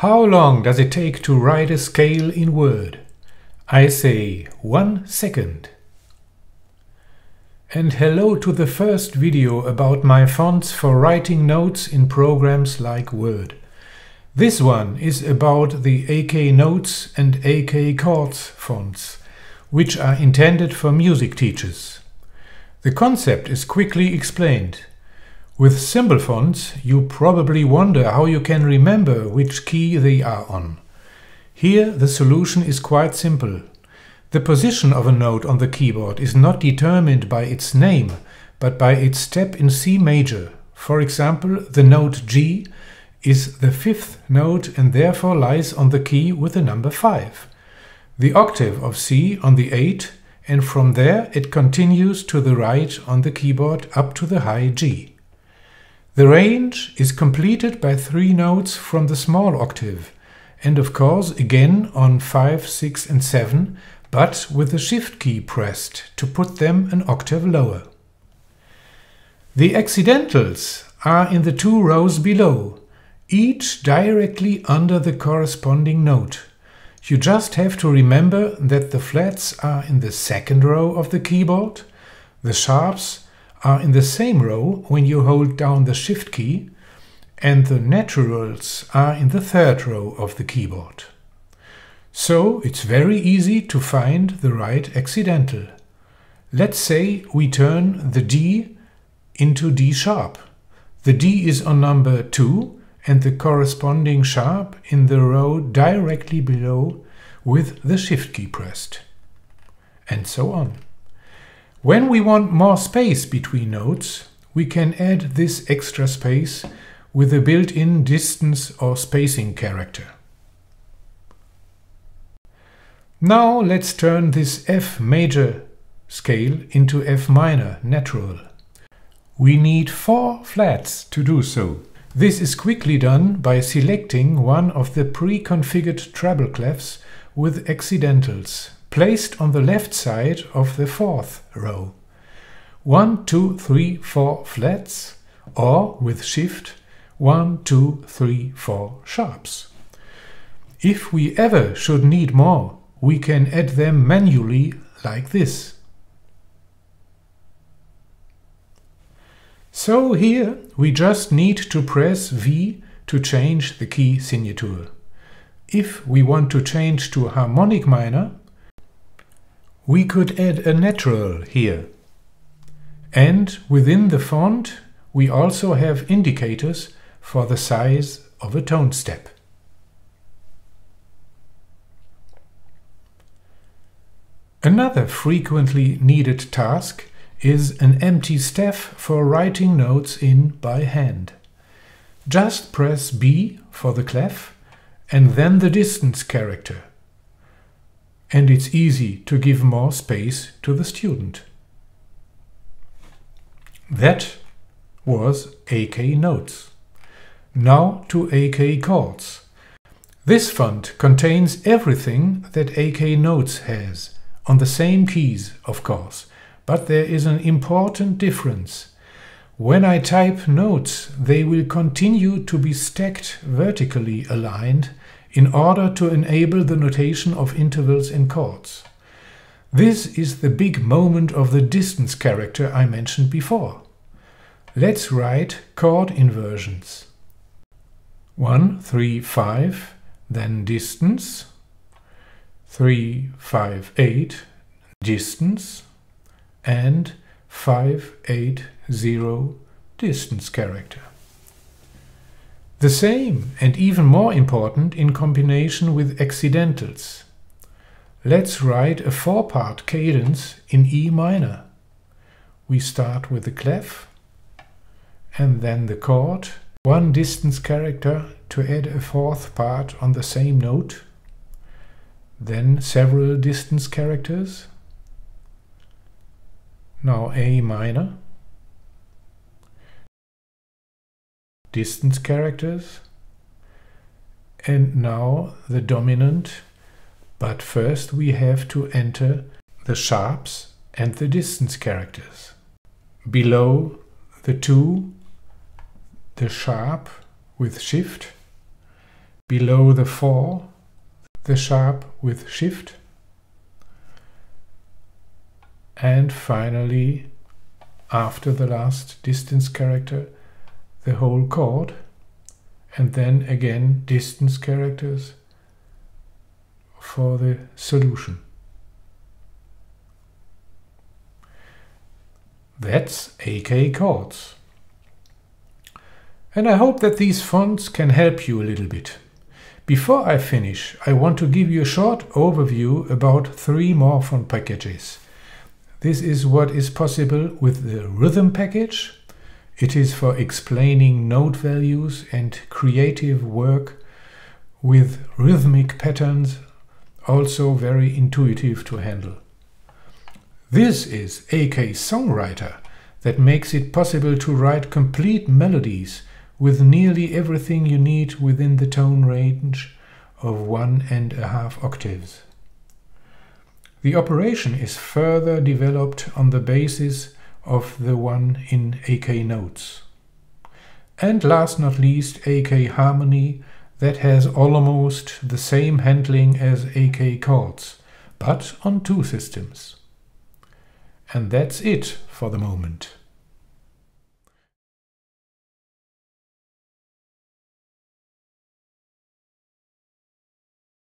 How long does it take to write a scale in Word? I say one second. And hello to the first video about my fonts for writing notes in programs like Word. This one is about the AK Notes and AK Chords fonts, which are intended for music teachers. The concept is quickly explained. With symbol fonts, you probably wonder how you can remember which key they are on. Here the solution is quite simple. The position of a note on the keyboard is not determined by its name, but by its step in C major. For example, the note G is the fifth note and therefore lies on the key with the number 5. The octave of C on the 8 and from there it continues to the right on the keyboard up to the high G. The range is completed by three notes from the small octave, and of course again on 5, 6 and 7, but with the shift key pressed to put them an octave lower. The accidentals are in the two rows below, each directly under the corresponding note. You just have to remember that the flats are in the second row of the keyboard, the sharps are in the same row when you hold down the Shift key and the naturals are in the third row of the keyboard. So it's very easy to find the right accidental. Let's say we turn the D into D sharp. The D is on number 2 and the corresponding sharp in the row directly below with the Shift key pressed. And so on. When we want more space between notes, we can add this extra space with a built-in distance or spacing character. Now let's turn this F major scale into F minor natural. We need four flats to do so. This is quickly done by selecting one of the pre-configured treble clefs with accidentals placed on the left side of the fourth row. One, two, three, four flats, or with shift, one, two, three, four sharps. If we ever should need more, we can add them manually like this. So here we just need to press V to change the key signature. If we want to change to harmonic minor, we could add a natural here. And within the font we also have indicators for the size of a tone step. Another frequently needed task is an empty staff for writing notes in by hand. Just press B for the clef and then the distance character and it's easy to give more space to the student. That was AK Notes. Now to AK Chords. This font contains everything that AK Notes has, on the same keys, of course, but there is an important difference. When I type notes, they will continue to be stacked vertically aligned in order to enable the notation of intervals in chords. This is the big moment of the distance character I mentioned before. Let's write chord inversions. 1, 3, 5, then distance, 3, 5, 8, distance, and 5, 8, 0, distance character. The same and even more important in combination with accidentals. Let's write a four-part cadence in E minor. We start with the clef and then the chord, one distance character to add a fourth part on the same note, then several distance characters, now A minor, distance characters. And now the dominant. But first we have to enter the sharps and the distance characters. Below the two the sharp with shift. Below the 4, the sharp with shift, and finally after the last distance character the whole chord and then again distance characters for the solution. That's AK chords. And I hope that these fonts can help you a little bit. Before I finish, I want to give you a short overview about three more font packages. This is what is possible with the rhythm package. It is for explaining note values and creative work with rhythmic patterns, also very intuitive to handle. This is AK Songwriter that makes it possible to write complete melodies with nearly everything you need within the tone range of one and a half octaves. The operation is further developed on the basis of the one in AK Notes. And last not least, AK Harmony that has almost the same handling as AK Chords, but on two systems. And that's it for the moment.